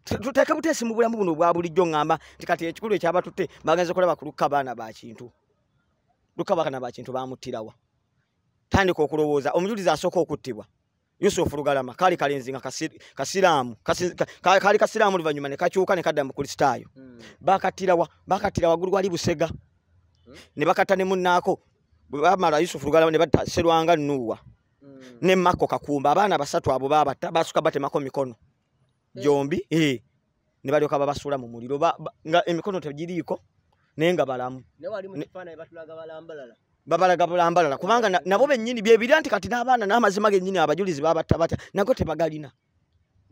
S2: tuteeke buteesi mu bulamu buno obwa bulijjo ŋŋamba nti kati ekikulu ekyabatutte bagenze kulaba ku lukka baana ba kintu. Lukka baana ba kintu bamuttirawa tandika okulowooza. Omujulizi asooka okuttibwa. Yusufu lugalama kaali kalenzi nga kasi- kasiraamu kasi- ka- ka- kaali kasiraamu luvannyuma ne kakyuka ne kadda mu kristaayo bakattirawa bakattira waggulu gwali busega. Ne bakatta ne munnaako. Bwe bamala yusufu lugalama ne batta serwanga nuuwa. Ne makko kakumba. Abaana basatu abo babatta basuka batemako mikono.
S3: Eh.
S2: Gyombi eh, ne balyoka babasuula mu muliro nga emikono tegiriiko naye nga balamu. Babalaga bulambalala kubanga na- nabo bennyini byebiri nti kati n'abaana n'amazima gennyini abajulizi babatta batya nago tebagalina.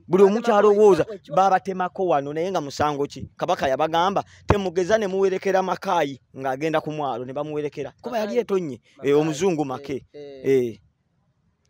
S2: Buli omu kyalowooza babatemako wano naye nga musango ki? Kabaka yabagamba temugeza ne muwerekera makaayi ng'agenda ku mwalo ne bamuwerekera. Kuba yali etonnye eh, omuzungu make.
S3: Eh,
S2: Eh.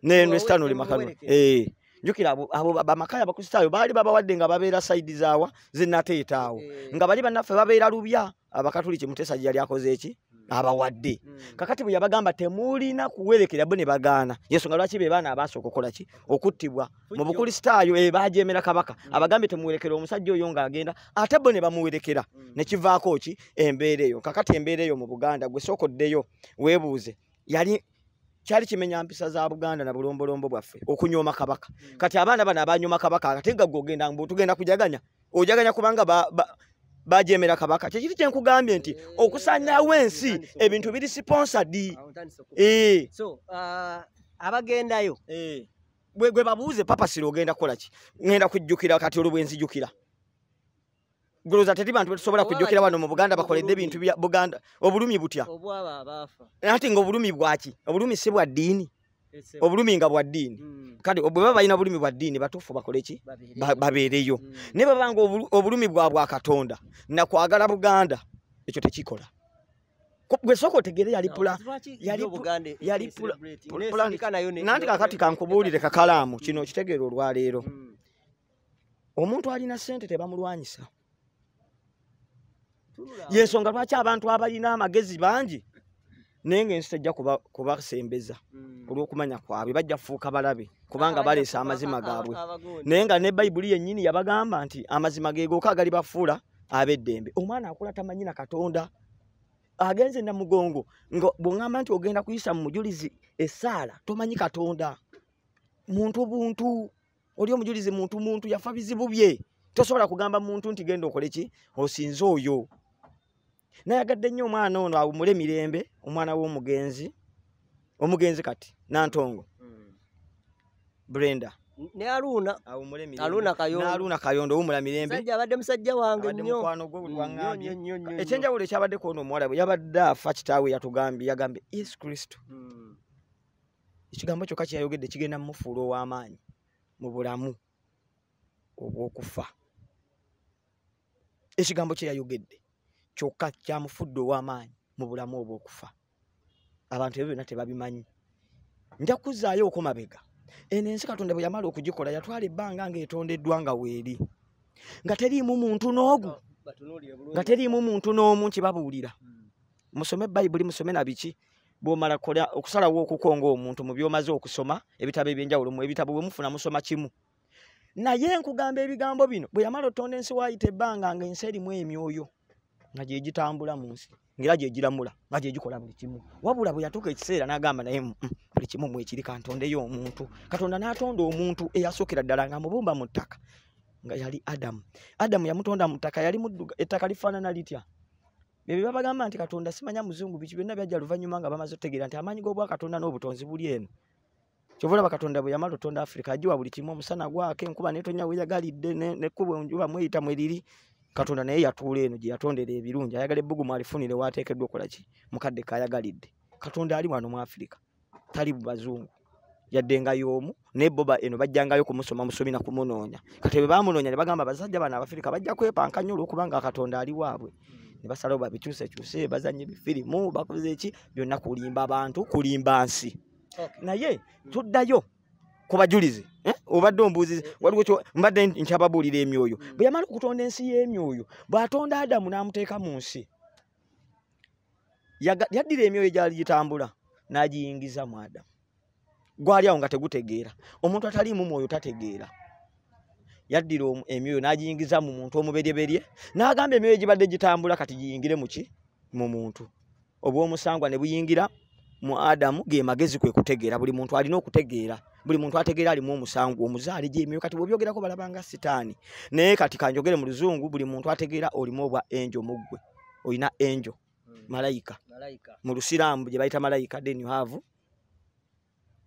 S2: ne makano
S3: mumuwerekera.
S2: Eh. Njukira abo bamakaya abakristaayo baali babawadde nga babeera saidi zaawa zenateetaawo
S3: eh,
S2: nga bali bannaffe babeera lubya abakatuliki mutesa gye yali akoze eki? Abawadde.
S3: Mm.
S2: kakati bwe yabagamba temuulina kuwerekera bo ne bagaana. Yensonga lwaki be baana abasooka okukola ki? Okuttibwa mu bukristaayo eh, bajeemera kabaka. Abagambye temuwerekera omusajja oyo ng'agenda ate bo ne bamuwerekera.
S3: Mm.
S2: ne kivaako ki? Embeera eyo. Kakati embeera eyo mu buganda gwe sooka oddeyo weebuuze. Yali kyali kimenya mpisa za buganda na bulombolombo bwaffe okunyooma kabaka.
S3: Mm.
S2: kati abaana bano abanyooma kabaka ate nga gwe ogenda mbu tugenda kujaganya ojaganya kubanga ba- ba- bajeemera kabaka. Kyekiri kyenkugambye nti
S3: Eh,
S2: okusanyawo ensi
S3: ntandise
S2: ebintu biri
S3: ntandise oku-
S2: Eh,
S3: ah, abagendayo
S2: eh. gwe babuuze papasire ogenda kukola ki? Ŋenda kujjukira kati olwo bwenzijukira goloza teri bantu betusobola kujjukira wano mu buganda bakoledde ebintu bya buganda obulumi butya?
S3: Obwabo abaafa
S2: ati nga obulumi bwaki obulumi si bwa ddiini. Obulumi nga bwa ddiini.
S3: Mm,
S2: kale bwe baba balina bulumi bwa ddiini batuufu bakole ki? Babeereyo.
S3: Mm.
S2: naye babanga obulu- obulumi bwa bwakatonda nakwagala buganda. Ekyo tekikola. Ko- gwe sooka otegere yali pula
S3: Lwaki
S2: yali
S3: yo
S2: pu-
S3: Buganda
S2: yali
S3: e-
S2: kakati
S3: ne-
S2: kankubuulire kakalaamu kino okitegeera olwaleero
S3: Mm.
S2: omuntu alina sente tebamulwanyisa. Yensonga lwaki abantu abalina amagezi bangi? Naye ngaensi tejja kuba- kubasembeza
S3: Mm.
S2: olw'okumanya kwabwe bajja kufuuka balabe kubanga
S3: kuba-
S2: amazima gaabwe. naye nga ne bayibuli yennyini yabagamba nti amazima ge gooka agali bafuula ab'eddembe. Omwana akula tamanyi na katonda. Agenze namugongo nga bw'oŋŋamba nti ogenda kuyisa mu mujulizi essaala tomanyi katonda. Muntu buntu. Oli omujulizi muntu muntu yafa bizibu bye. Tosobola kugamba muntu nti genda okole ki? Osinze oyo nayagadde nnyo omwana ono awumule mirembe omwana w'omugenzi omugenzi kati nantongo.
S3: Mm.
S2: brenda.
S3: Ne aluuna Aluuna Kayondo.
S2: n'aluuna kayondo owumula mirembe
S3: musajja abadde musajja wange
S2: abadde
S3: nnyo.
S2: ekyenjawulo ekyabadde kwona omuwala bwe yabadde afa kitaawe yatugambye yagambye yesu kristo.
S3: Mm.
S2: ekigambo kyokka kyeyayogedde kigenda mumufuula ow'amaanyi mu bulamu obw'okufa. Ekigambo kyeyayogedde kyokka kyamufudde ow'amaanyi mu bulamu obw'okufa. Abantu ebyo byonna tebabimanyi. Nja kuzzaayo oko mabega. Eno ensi katonda bwe yamala okugikola yatwala ebbanga ng'etondeddwa nga weeri nga teriimu muntu n'ogu nga teriimu muntu n'omu nkibabuulira.
S3: Mm.
S2: musome bayibuli musome na biki? Bwomala kola okusalawo okukonga omuntu mu byomaze okusoma ebitabo ebyenjawulo mu ebitabo bwe mufuna musoma kimu. Naye nkugamba ebigambo bino bwe yamala otonda ensi waayita ebbanga ng'ensi erimu emyoyo nga gye gitambula mu nsi ngera gye giramula nga gye gikola buli kimu. Wabula bwe yatuuka ekiseera n'agamba naye "Mm, mm, buli kimu mwekiri kantondeyo omuntu. Katonda n'atonda omuntu eyasookera ddala nga mubumba mu ttaka nga yali adamu. Adamu yamutonda mu ttaka yali mudduga ettaka lifaanana litya? Bye babagamba nti katonda simanya muzungu biki byonna byajja luvannyuma nga bamaze otegeera nti amaanyi g'obwakatonda n'obutonzi buli eno kyova olaba katonda bwe yamala otonda afirika agiwa buli kimu omusana gwake enkuba netonya weyagalidde ne- nekkuba enjuba mweyita mweriri katonda naye yatuula eno gye yatondera ebirungi ayagala ebbugumu alifunire wateekeddwa okola ki? Mukadde kayagalidde katonda ali wano mu afirika tali mu bazungu. Yadde nga y'omu naye bo ba- eno bajjangayo kumusoma musomi na kumunoonya. Kati bwe bamunoonya ne bagamba abasajja bano abafirika bajja kwepanka nnyo olwokubanga katonda ali waabwe. Ne basalawo babikyusekyuse bazanye ebifirimu bakoze eki byonna kulimba bantu kulimba nsi. Naye tuddayo ku bajulizi eh? obadde ombuuziza waliwo mbadde nkyababuulira emyoyo. Bwe yamala okutonda ensi y'emyoyo bw'atonda adamu n'amuteeka mu nsi yaddira emyoyo gyali gitambula n'agiyingiza mu adamu. Gwali awo nga tegutegeera. Omuntu ataliimu mwoyo tategeera. Yaddira emyoyo n'agiyingiza mu muntu omuberyeberye n'agamba emyoyo gibadde gitambula kati giyingire mu ki? Mu muntu. Obw'omusangwa ne buyingira mu adamu ge magezi kwe kutegeera. Buli muntu alina okutegeera buli muntu ategeera alimu omusango omuzaale gyemyoyo kati bwebyogerako balabanga sitaani. Naye kati kanjogere mu luzungu buli muntu ategeera olimu obwa enjo muggwe olina enjo malayika.
S3: Malayika.
S2: Mu lusiraamu gye bayita malayika then you have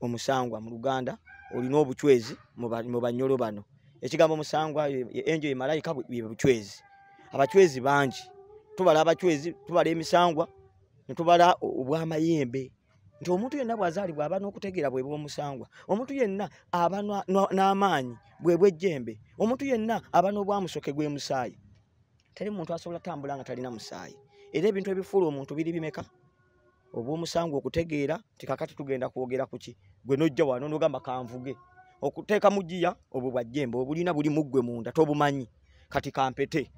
S2: omusangwa mu luganda olina obucwezi mu ba- mu banyolo bano. Ekigambo omusangwa enjo ye malayika bye bucwezi. Abacwezi bangi. Tubala abacwezi tubala emisangwa ne tubala o- obwamayembe nti omuntu yenna bw'azaalibwa aba n'okutegeera bwe bw'omusangwa omuntu yenna aba na- na- n'amaanyi bwe bw'ejjembe omuntu yenna aba n'obwamusoke gwe musaayi. Teri muntu asobola tambula nga talina musaayi. Era ebintu ebifuula omuntu biri bimeka? Obw'omusangwa okutegeera nti kakati tugenda kwogera ku ki? Gwe nojja wano nogamba kanvuge. Okuteeka mu giya obwo bwa jjembe obulina buli muggwe munda tobumanyi. Kati kampete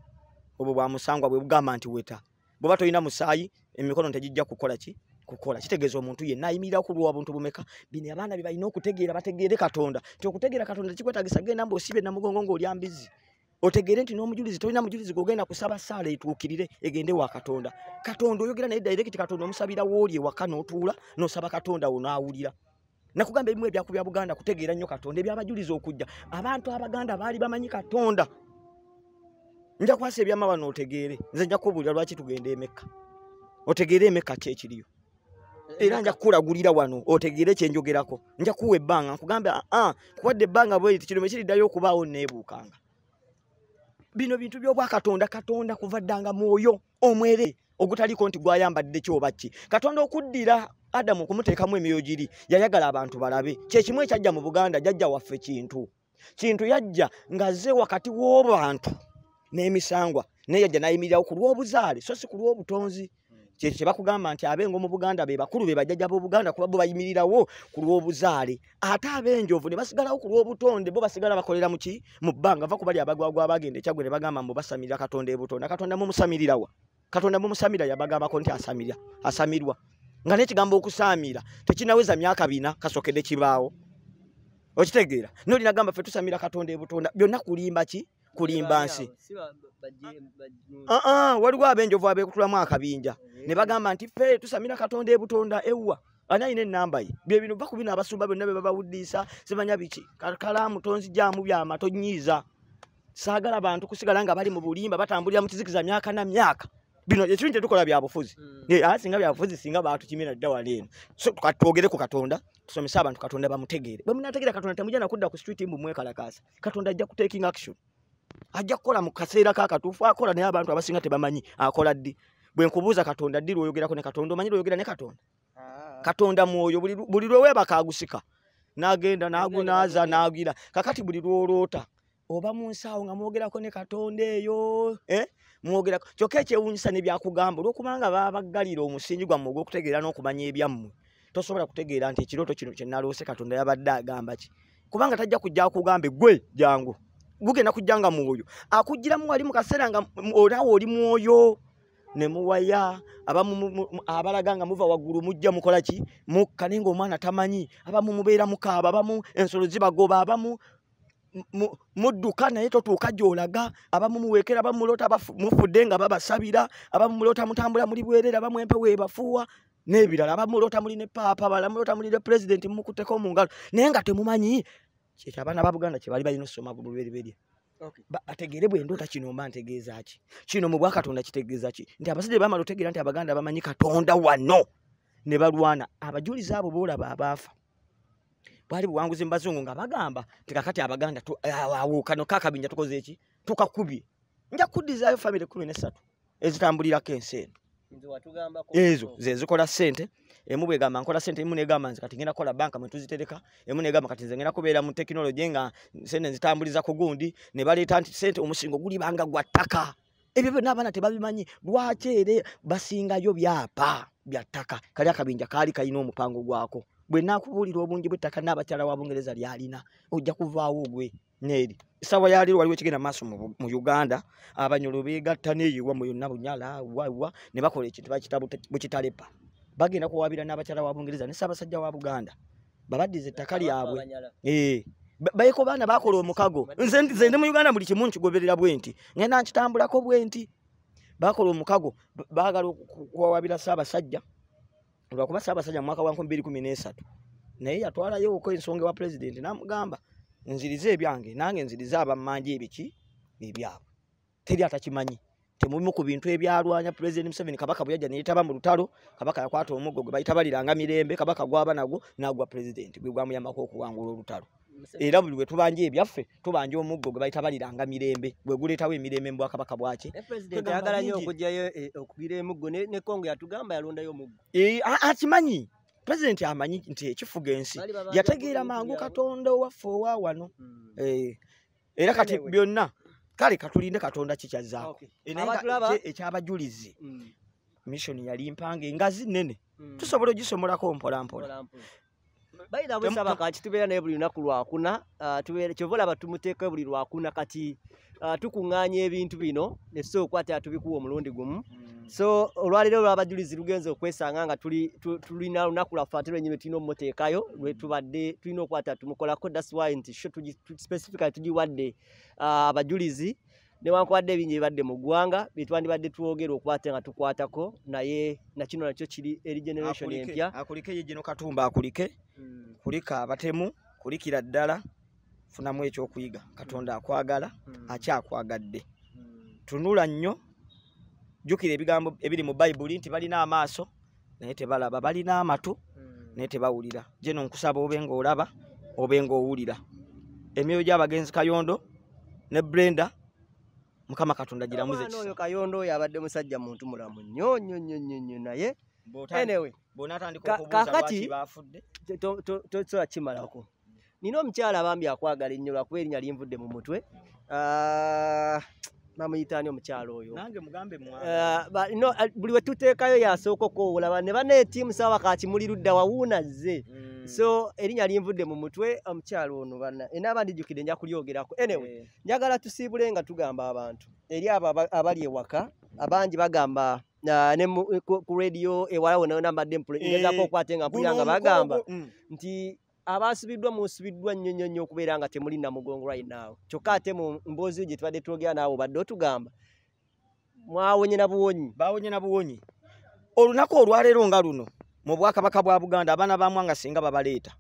S2: obwo bwa musangwa bwe bugamba nti weta. Bw'oba tolina musaayi emikono tegijja kukola ki kukola kitegeeza omuntu yenna ayimirira kulwa buntu bumeka? Bino abaana bye balina okutegeera bategeere katonda. Nti okutegeera katonda kikwetagisa genda mbu osibe namugongo ng'olya mbizi otegeere nti n'omujulizi tolina mujulizi gwogenda kusaba saala etuukirire egende wa katonda. Katonda oyogera naye direct katonda omusabira wooli ewaka n'otuula n'osaba katonda wo n'awulira. Nakugamba ebimu ebyaku bya buganda kutegeera nnyo katonda ebyabajulizi okujja. Abantu abaganda baali bamanyi katonda. Nja kwasa ebyama bano otegeere. Nze nja kubuulira lwaki tugenda emekka otegeere emekka ki ekiriyo era nja kukulagulira wano otegeere kyenjogerako nja kuwa ebbanga nkugambe aa kuwadde ebbanga bweriti kino mekiriddayo okubaawo neebuukanga. Bino bintu by'obwakatonda katonda kuva ddanga mwoyo omwere ogutaliko nti gwayambadde kyoba ki. Katonda okuddira adamu okumuteekamu emyoyo giri yayagala abantu balabe. Kyekimu ekyajja mu buganda jajja waffe kintu. Kintu yajja ng'azze wakati w'obantu n'emisangwa naye yajja n'ayimirirawo ku lw'obuzaale so si ku lw'obutonzi kye bakugamba nti abengo mu buganda be bakulu be bajjajja b'obuganda kuba bo bayimirirawo ku lw'obuzaale. Ate ab'enjovu ne basigalawo ku lw'obutonde bo basigala bakolera mu ki? Mu bbanga va ku bali abagwagwa abagenda ekyagwe ne bagamba mbu basamirira katonda ebutonda katonda mumusamirirawa katonda mumusamira yabagambako nti asamirya asamirwa. Nga n'ekigambo okusaamira tekinaweza myaka bina kasokedde kibaawo. Okitegeera? Noli nagamba ffe tusamira katonda ebutonda byonna kulimba ki kulimba nsi. Ah, ah, waliwo ab'enjovu abekutulamu akabinja. Ne bagamba nti ffe tusamira katonda ebutonda ewwa. Ani alina enamba ye? Bye bino baku bino abasumba byonna be babawuddisa simanya biki? Kalaamu tonzijaamu byama tonyiiza. Saagala bantu kusigala nga bali mu bulimba batambulira mu kizikiza myaka na myaka. Bino ekintu kyetukola byabufuzi Eh, ate singa byabufuzi singa batukimira dda wali eno. So twogere ku katonda tusomese abantu katonda bamutegeere. Bwe munategeera katonda temujja nakudda ku street mbu mwekalakaasa. Katonda ajja kutaking action ajja kukola mu kaseera kakatuufu akola naye abantu abasinga tebamanyi akola ddi? Bwe nkubuuza katonda ddi lwoyogerako ne katonda? Omanyi lwoyogera ne katonda? Katonda mwoyo buli lweweebaka agusika n'agenda n'agunaaza n'agira. kakati buli lwoloota oba mu nsaawo nga mwogerako ne katonda eyo eh? mwogerako kyokka ekyewuunyisa ne byakugamba olwokubanga baba baggalira omusingi gwammwe ogw'okutegeera n'okumanya ebyammwe tosobola kutegeera nti ekirooto kino kye naloose katonda yabadde agamba ki? Kubanga tajja kujja akugambe gwe jangu gugenda kujja nga mwoyo. Akugiramu wali mu kaseera nga olaawo oli mwoyo ne muwaya abalaga nga muva waggulu mujja mukola ki? Mukka naye ng'omwana tamanyi abamu mubeera mukaaba abamu ensolo zibagoba abamu mu- mudduka naye totuuka gy'olaga abamu muweekera abamu mulota mufudde nga babasabira abamu mulota mutambula muli bwerere abamu empewo ebafuuwa n'ebirala abamu mulota muli ne paapa abalala mulota muli ne pulezidenti mumukutteko mu ngalo. Naye nga temumanyi kyekyo abaana ba buganda kye bali balina okusoma bulubereberye
S3: Okay.
S2: Ba- bategere bwe ndoota kino mba ntegeeza ki? Kino mu bwakatonda kitegeeza ki? Nti abasajja bamala otegeera nti abaganda bamanyi katonda wano ne balwana abajulizi abo boolaba abaafa. Bwali buwanguzi mu bazungu nga bagamba nti kakati abaganda awo kano kakabinja tukoze eki tukakubye. Nja kuddizaayo famire kumi nesatu ezitambulirako ensi eno ezo ze zikola ssente emu bwegamba nkola ssente emu negamba nze kati ngenda kukola banka mwe tuzitereka emu negamba kati nze ngenda kubeera mu tekinologi nga sente nzitambuliza ku gundi ne baleeta nti sente omusingo guli banga gwa ttaka. Ebyo byonna abaana tebabimanyi lwaki ere basingayo byapa bya ttaka? Kali akabinja kaali kalina omupango gwako. Bwe naakubuulira obungi bw'ettaka n'abakyala wa bungereza lyalina ojja kuvaawo ogwe neeri essaawa yaleero waliwo ekigenda maaso mu uganda. Abanyolo beegatta neeyiwa mu yonna bunyala wawa ne bakola ekintu bakita bute- bukitalepa. Bagenda kuwabira n'abakyala wa bungereza ne ssaabasajja wa buganda. Babaddiza ettaka lyabwe. Eh, ba- bayeko baana bakola omukago. Nze ndi- nze ndi mu uganda buli kimu nkigoberera bwe nti ngenda nkitambulako bwe nti bakola omukago. Ba- baagala oku- kuwawabira ssaabasajja. Lwakuba ssaabasajja mu mwaka wa 2013 naye yatwalayooko ensonga ewa pulezidenti n'amugamba nzirize ebyange nange nzirize abammanja ebiki ebyabwe. Teri atakimanyi. Temubimu ku bintu ebyalwanya pulezidenti museveni kabaka bwe yajja neyetaba mu lutalo kabaka yakwata omuggo gwe bayita baliranga mirembe kabaka gwaba nagwo nagwa pulezidenti gwe gwamuyambako okuwangula olutalo. Era buli lwe tubanja ebyaffe tubanja omuggo gwe bayita baliranga mirembe. Gwe guleetawo emirembe mu bwakabaka bwaki
S3: pulezidenti ayagala nnyo
S2: bingi.
S3: okugyayo eh, okugira emuggo ne kongo yatugamba yalondayo omuggo.
S2: Eh, akimanyi pulezidenti amanyi nti ekifuga ensi yategeera mangu katonda owaffe owa wano
S3: Mm.
S2: Eh, era kati byonna kale katulinde katonda kikyazzaako
S3: Okay.
S2: Eh, naye ekyabajulizi
S3: Mm.
S2: mission yali mpange engazi nnene
S3: Mm.
S2: tusobola ogisomolako mpolampola
S3: Mpola mpola. bayira bwe
S2: Temu-
S3: saba kati tubeera naye buli lunaku lwakuna ah, kyova olaba tumuteekayo buli lwakuna kati tukuŋŋaanya ebintu bino ne tusobola okukwata tubikuwa omulundi gumu. So olwaleero lwabajulizi lugenza okwesanga nga tuli tu- tulina lunaku lwaffe ate lwenyini tulina omuteekayo lwetubadde tulina okukwata tumukolako thats why nti sho specifically tugiwadde ah, abajulizi newankubadde ebingi ebibadde mu ggwanga byetwandibadde twogera okukwata nga tukwatako naye nakino nakyo kiri eri generation empya.
S2: Akulike ye gino katumba akulike. Kulika abatemu kulikira ddala funamu ekyokuyiga katonda akwagala akyakwagadde tunula nnyo jjukira ebigambo ebiri mu bayibuli nti balina amaaso naye tebalaba balina amatu naye tebawulira geno nkusaba obe ng'olaba obe ng'owulira emyoyo gy'abagenzi kayondo ne brenda mukama katonda giramuze
S3: oyo kayondo oyo abadde musajja muntu mulamu nnyo nnyo nnyo nnyo nnyo naye anyway
S2: bonatandika
S3: Ka-
S2: okubuuza
S3: kaakati-
S2: lwaki bafudde
S3: to- to- to- tosobola kimalako nina omukyala abambi akwagala ennyo lwakuba erinnya linvudde mu mutwe. Ah, bamuyitaani omukyala oyo? Ah, ah, buli we tuteekayo yasooka okowolaba ne baneetiimu sawa kakimuli ludda wawuuna zze so erinnya linvudde mu mutwe omukyala ono bana enaaba ndijjukidde nja kulyogerako anyway njagala tusiibule nga tugamba abantu. Eri abo aba- abali ewaka abangi bagamba ah, ku radio ewala wona wona mbadde mpule-
S2: Eh,
S3: okwate nga mpulira nga bagamba
S2: mm.
S3: nti abasubiddwa musubiddwa nnyo nnyo nnyo okubeera nga temuli namugongo right now. Kyokka ate mu mboozi gye tubadde twogera naawe obadde otugamba mwawonye na buwonyi.
S2: Bawonye na buwonyi. Olunaku olwaleero nga luno mu bwakabaka bwa buganda abaana bamwanga singa babaleeta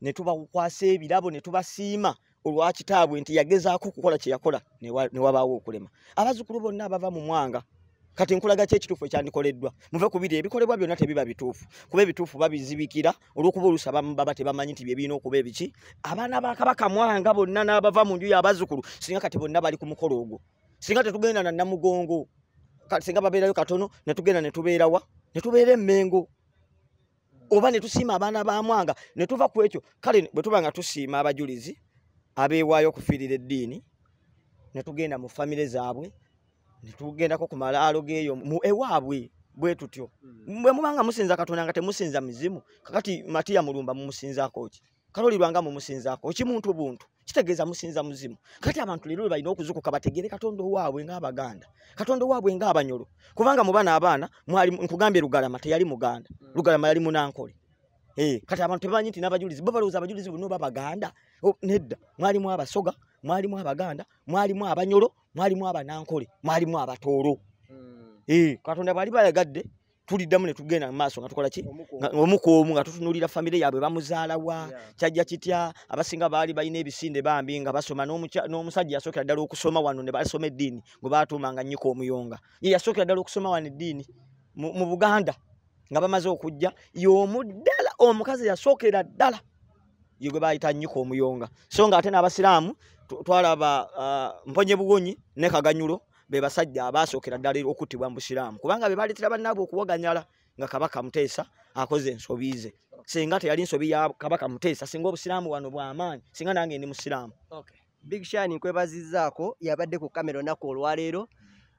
S2: ne tubakwasa ebirabo ne tubasiima olwa kitaabwe nti yagezaako okukola kye yakola ne wabaawo okulema. Abazzukulu bonna abava mu mwanga kati nkulaga ki ekituufu ekyandikoleddwa? Muve ku biri ebikolebwa byonna tebiba bituufu. Kuba ebituufu babizibikira olw'okuba oluusi abamu baba tebamanyi nti bye birina okuba ebiki. Abaana ba kabaka mwanga bonna n'abava mu nju y'abazzukulu singa kati bonna bali ku mukolo ogwo. Singa tetugenda na namugongo singa babeerayo katono ne tugenda ne tubeera wa? Ne tubeera emmengo. Oba ne tusiima abaana ba mwanga ne tuva ku ekyo. Kale bwe tuba nga tusiima abajulizi abeewaayo okufiirira eddiini ne tugenda mu famire zaabwe ne tugendako ku malaalo geeyo ewaabwe bwe tutyo. Bwe muba nga musinza katonda nga temusinza mizimu kakati matiya mulumba mumusinzaako ki? Kalolirwanga mumusinzaako ekimuntu buntu? Kitegeeza musinza muzimu. Kati abantu leero balina okuzukuka bategere katonda owaabwe ng'abaganda katonda owaabwe ng'abanyolo kubanga mu bana abaana mwali nkugambye lugalama teyali muganda lugalama yali munankole. Eh, kati abantu tebamanyi nti n'abajulizi bo balowooza abajulizi bonna oba baganda? Oh, nedda mwalimu abasoga mwalimu abaganda mwalimu abanyolo mwalimu abanankole mwalimu abatoolo Eh, katonda bwali bayagadde tuliddamu ne tugenda mu maaso nga tukola ki? Omu. Ku omu nga tutunuulira famire yaabwe bamuzaala wa kyajja kitya? Abasinga baali balina ebisinde bambi nga basoma n'omusajja yasookera ddala okusoma wano ne basoma eddiini gwe baatuumanga nnyika omuyonga. Ye yasookera ddala okusoma wano eddiini mu buganda nga bamaze okujja y'omu ddala omukazi yasookera ddala ye gwe bayita nnyika omuyonga. So nga ate n'abasiraamu twalaba ah, mponye bugonyi ne kaganyulo be basajja abaasookera ddala okuttibwa mu busiraamu. Kubanga be baleetera bannaabwe okuwaganyala nga kabaka muteesa akoze ensobi ze. Singa teyali nsobi ya kabaka muteesa singa obusiraamu wano bw'amaanyi singa nange ndi musiraamu.
S3: Big shine nkwebazizaako yabadde ku kamera olunaku olwaleero.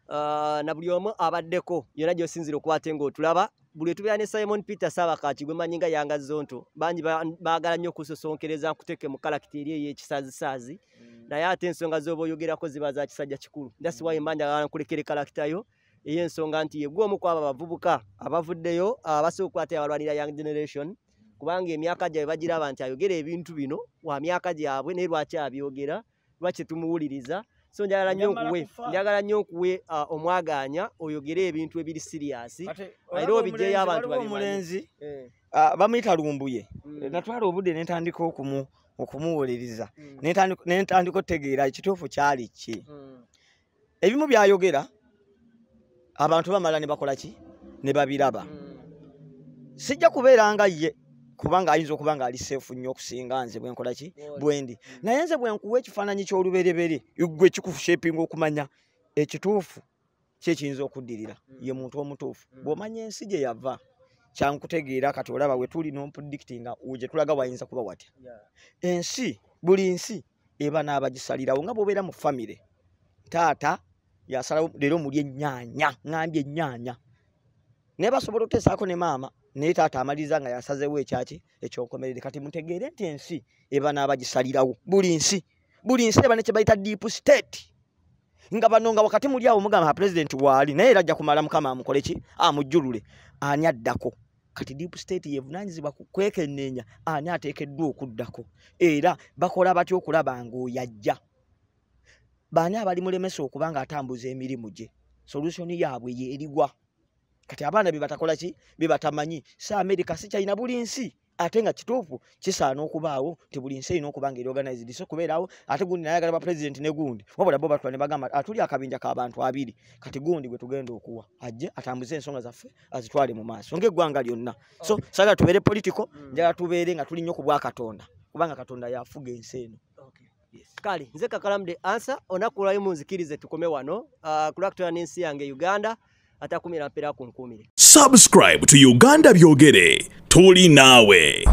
S3: Ah, na buli omu abaddeko yonna gy'osinzira okukwate ng'otulaba buli etubeera ne simon peter saabakaaki gwe manyi nga yanga zonto bangi ba- baagala nnyo okusosonkereza nkuteeke mu kalakita eri ey'ekisaazisaazi naye ate ensonga z'oba oyogerako ziba za kisajja kikulu. Thats why mba njagala nkulekere kalakitayo ey'ensonga nti ye gwe omu ku abo abavubuka abavuddeyo abasobola okukwata abalwanira young generation kubanga emyaka gyabwe bagiraba nti ayogera ebintu bino wa myaka gyabwe naye lwaki abyogera lwaki tumuwuliriza so njagala nnyo nkuwe njagala nnyo nkuwe ah, omwaganya oyogere ebintu ebiri siriyasi Era obigyeyo abantu babimanyi.
S2: omulenzi ah, bamuyita lumbuye. Natwala obudde nentandika okumu okumuwuliriza. Nentandi- nentandika otegeera ekituufu kyali ki? Ebimu byayogera abantu bamala ne bakola ki? Ne babiraba. Sijja kubeera nga ye kubanga ayinza okuba nga ali seefu nnyo okusinga nze bwenkola ki? Bwendi naye nze bwenkuwa ekifaananyi ky'oluberebere gwe kikushepinga okumanya ekituufu ki ekiyinza okuddirira ye muntu omutuufu.
S3: Mm.
S2: bw'omanya ensi gye yava kyankutegeera kati olaba we tuli nompredictinga gye tulaga wayinza kuba watya? Ensi buli nsi eba n'abagisalirawo nga bw'obeera mu famire taata yasalawo leero muli ennyaanya ŋambye ennyaanya naye basobola okuteesaako ne maama naye taata amaliriza nga yasazeewo ekyaki ekyokomerere. Kati mutegeere nti ensi eba n'abagisalirawo buli nsi buli nsi eba ne kye bayita deep state. Nga bano nga wakati muli awo mugamba pulezidenti waali naye era ajja kumala mukama amukole ki? Amujjulule. Ani addako kati deep state yevunaanyizibwa ku kwekenneenya ani ateekeddwa okuddako? Era bakola batya okulaba ng'oyajja? Baani abali mulemesa okuba ng'atambuza emirimu gye? Solusioni yaabwe yeerigwa kati abaana bye batakola ki? Bye batamanyi. Si amerika si kyalina buli nsi ate nga kituufu kisaana okubaawo nti buli nsi erina okuba nga eri organized. So kubeerawo ate gundi naye ba president ne gundi wabula bo batula ne bagamba atuli akabinja k'abantu abiri. Kati gundi gwe tugenda okuwa ajje atambuze ensonga zaffe azitwale mu maaso. Ng'eggwanga lyonna. So saagala tubeere politiko njagala tubeere nga tuli nnyo ku bwa katonda kubanga katonda yafuga ensi eno.
S3: Kale nze kakalamu onaku lwayo munzikirize tukome wano. Ah, kulakutana n'ensi yange uganda atakumira mpera kunkumire
S1: Subscribe to Uganda Byogere. Tuli nawe.